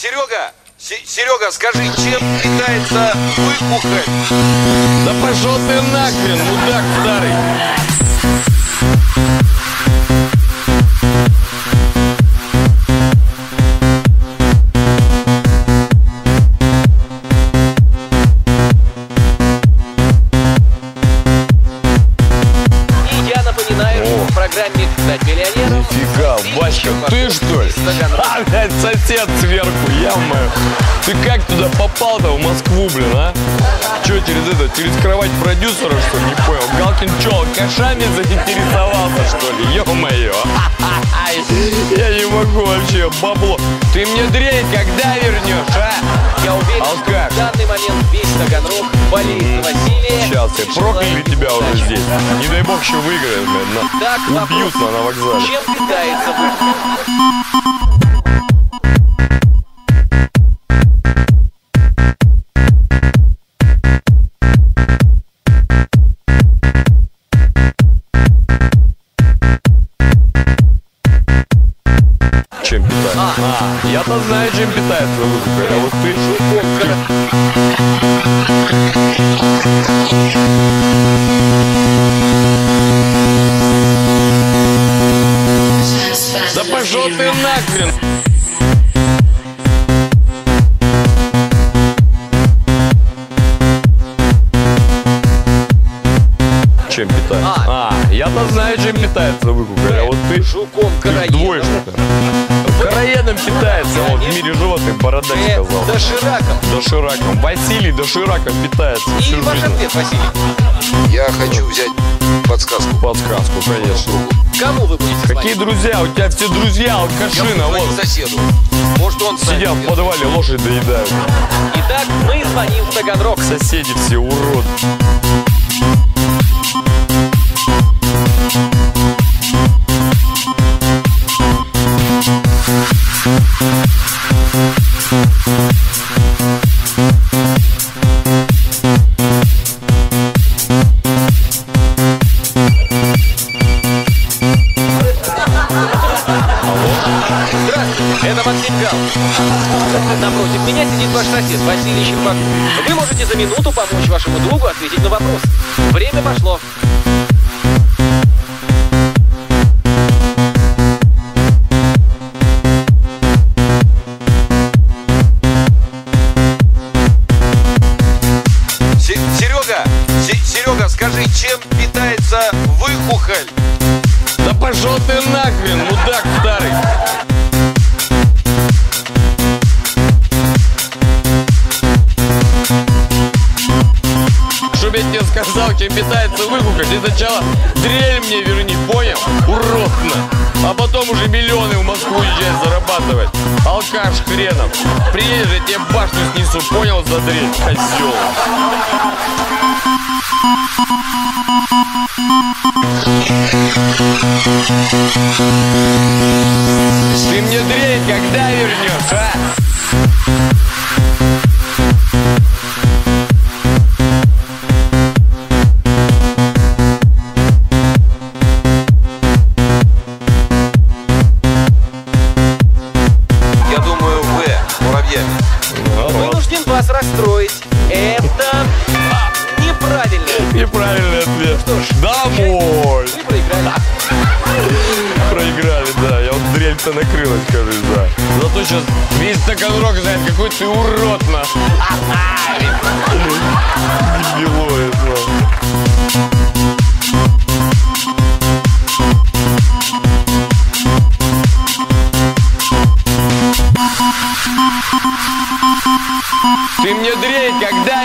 Серега, Се- Серега, скажи, чем питается выхухоль? Да пошел ты нахрен, мудак старый. И я напоминаю, что в программе Нифига, Васька, ты что ли? А, блядь, сосед сверху, ё-моё. Ты как туда попал-то, в Москву, блин, а? Че, через это, через кровать продюсера, что ли, не понял? Галкин чё, алкашами заинтересовался, что ли? Ё-моё. Я не могу вообще, бабло. Ты мне дрей когда вернешь, а? я уверен, Алкаш. в данный момент И прокляли тебя уже здесь. Не дай бог еще выиграем, блядь. Так, Убьют на, на вокзале. Чем питается? Чем питается? А, я-то знаю, чем питается выхухоль, а вот ты... ты нахрен! Чем питается? А, я-то знаю, чем питается выхухоль, а вот ты... Жуком Ты короедом. двоечник. Короедом питается, вот в мире животных бородач Э, сказал. Дошираком. Дошираком. Василий дошираком питается И ваш ответ, Василий. Я хочу взять подсказку. Подсказку, конечно. Кому вы будете Какие звонить? друзья? У тебя все друзья Я алкашина, звонить вот. соседу. Может, он Сидят в подвале, лошадь доедают. Итак, мы звоним в Таганрог. Соседи все урод. Это Максим Гал. Напротив меня сидит ваш сосед Василий Щербаков. Вы можете за минуту помочь вашему другу ответить на вопрос. Время пошло. Се- Серега, Се- Серега, скажи, чем питается выхухоль? Да пошел ты чем питается выкука, ты сначала дрель мне верни, понял? Уродно. А потом уже миллионы в Москву езжай зарабатывать. Алкаш хренов. Приедешь, я тебе башню снесу, понял, за дрель, козел. Ты мне дрель когда вернешь, расстроить. Это неправильно. Неправильный ответ. Что ж, Домой. Вы проиграли. Проиграли, да. Я вот дрель-то накрылась, кажется, да. Зато сейчас весь Таганрог знает, какой ты урод, на. Когда?